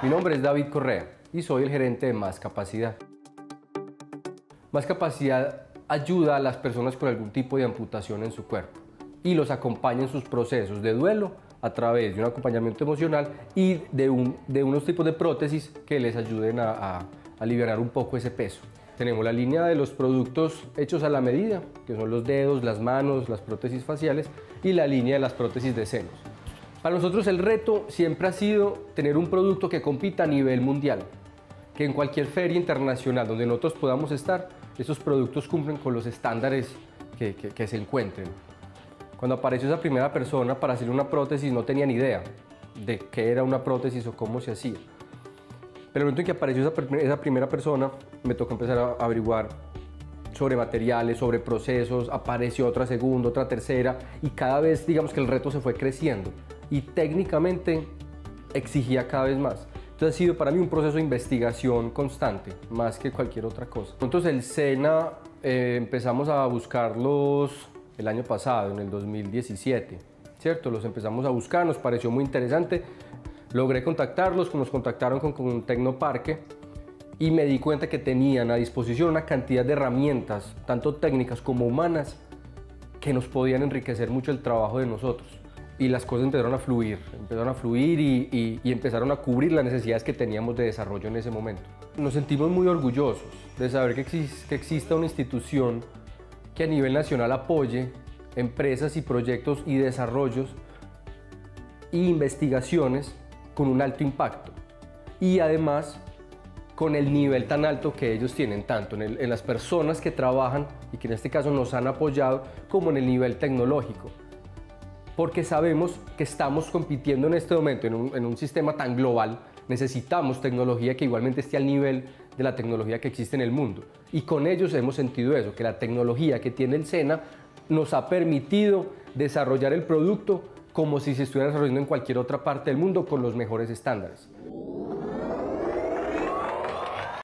Mi nombre es David Correa y soy el gerente de Más Capacidad. Más Capacidad ayuda a las personas con algún tipo de amputación en su cuerpo y los acompaña en sus procesos de duelo a través de un acompañamiento emocional y de, unos tipos de prótesis que les ayuden a, a liberar un poco ese peso. Tenemos la línea de los productos hechos a la medida, que son los dedos, las manos, las prótesis faciales y la línea de las prótesis de senos. Para nosotros el reto siempre ha sido tener un producto que compita a nivel mundial, que en cualquier feria internacional donde nosotros podamos estar, esos productos cumplen con los estándares que, que se encuentren. Cuando apareció esa primera persona para hacer una prótesis no tenía ni idea de qué era una prótesis o cómo se hacía. Pero el momento en que apareció esa, esa primera persona, me tocó empezar a averiguar sobre materiales, sobre procesos, apareció otra segunda, otra tercera y cada vez digamos que el reto se fue creciendo y técnicamente exigía cada vez más. Entonces ha sido para mí un proceso de investigación constante, más que cualquier otra cosa. Entonces el SENA eh, empezamos a buscarlos el año pasado, en el 2017, ¿cierto? Los empezamos a buscar, nos pareció muy interesante. Logré contactarlos, nos contactaron con, con Tecnoparque y me di cuenta que tenían a disposición una cantidad de herramientas, tanto técnicas como humanas, que nos podían enriquecer mucho el trabajo de nosotros. Y las cosas empezaron a fluir, empezaron a fluir y, empezaron a cubrir las necesidades que teníamos de desarrollo en ese momento. Nos sentimos muy orgullosos de saber que, que exista una institución que a nivel nacional apoye empresas y proyectos y desarrollos e investigaciones con un alto impacto. Y además con el nivel tan alto que ellos tienen, tanto en, las personas que trabajan y que en este caso nos han apoyado, como en el nivel tecnológico. Porque sabemos que estamos compitiendo en este momento en un, sistema tan global, necesitamos tecnología que igualmente esté al nivel de la tecnología que existe en el mundo. Y con ellos hemos sentido eso, que la tecnología que tiene el SENA nos ha permitido desarrollar el producto como si se estuviera desarrollando en cualquier otra parte del mundo con los mejores estándares.